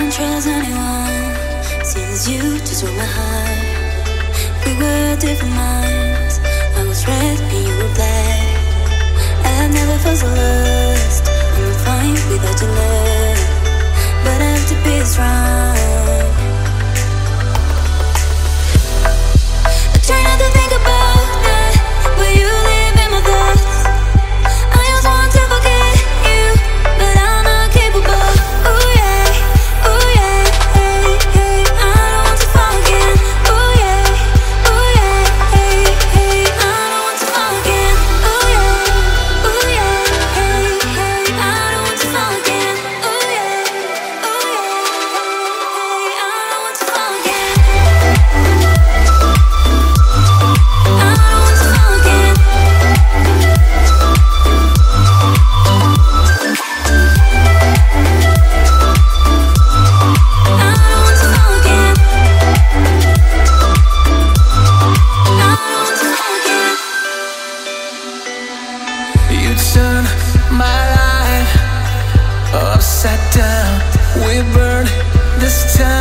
can't trust anyone since you just were my heart. We were different minds. I was red and you were black. I never felt so lost. I'm fine without your love, but I have to be strong. We burn this town